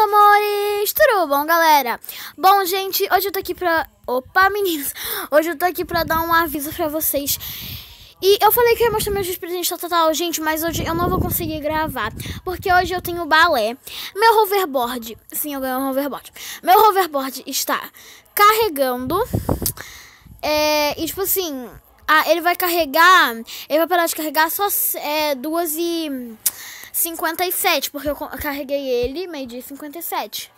amores! Tudo bom, galera? Bom, gente, hoje eu tô aqui pra... Opa, meninos! Hoje eu tô aqui pra dar um aviso pra vocês. E eu falei que ia mostrar meus presentes total, gente, mas hoje eu não vou conseguir gravar. Porque hoje eu tenho balé. Meu hoverboard... Sim, eu ganhei um hoverboard. Meu hoverboard está carregando. É, e, tipo assim... Ah, ele vai carregar... Ele vai parar de carregar só é, duas e... 57, porque eu carreguei ele meio-dia 57.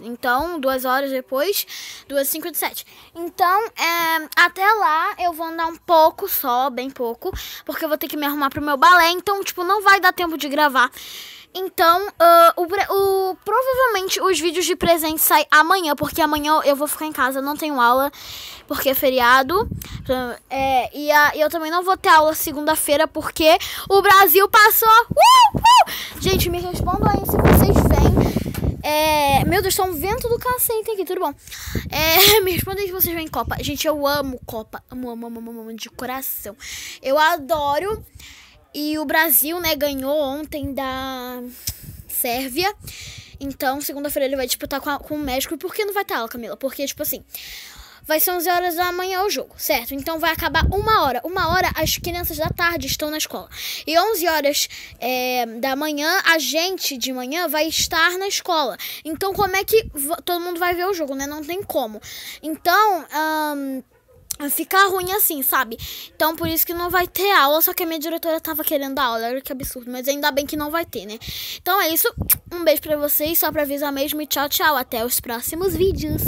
Então, duas horas depois, duas e 57. Então, é, até lá eu vou andar um pouco só, bem pouco, porque eu vou ter que me arrumar pro meu balé. Então, tipo, não vai dar tempo de gravar. Então, uh, o, o, provavelmente os vídeos de presente saem amanhã, porque amanhã eu vou ficar em casa, não tenho aula, porque é feriado. É, e a, eu também não vou ter aula segunda-feira, porque o Brasil passou. Uh! Gente, me respondam aí se vocês vêm. É, meu Deus, tá um vento do cacete aqui, tudo bom? É, me respondem se vocês vêm Copa. Gente, eu amo Copa. Amo, amo, amo, amo, amo de coração. Eu adoro. E o Brasil, né, ganhou ontem da Sérvia. Então, segunda-feira ele vai disputar com, a, com o México. E por que não vai estar aula, Camila? Porque, tipo assim, vai ser 11 horas da manhã o jogo, certo? Então vai acabar uma hora. Uma hora as crianças da tarde estão na escola. E 11 horas é, da manhã, a gente de manhã vai estar na escola. Então, como é que todo mundo vai ver o jogo, né? Não tem como. Então, ficar ruim assim, sabe? Então por isso que não vai ter aula, só que a minha diretora tava querendo aula, olha que absurdo, mas ainda bem que não vai ter, né? Então é isso, um beijo pra vocês, só pra avisar mesmo e tchau, tchau, até os próximos vídeos.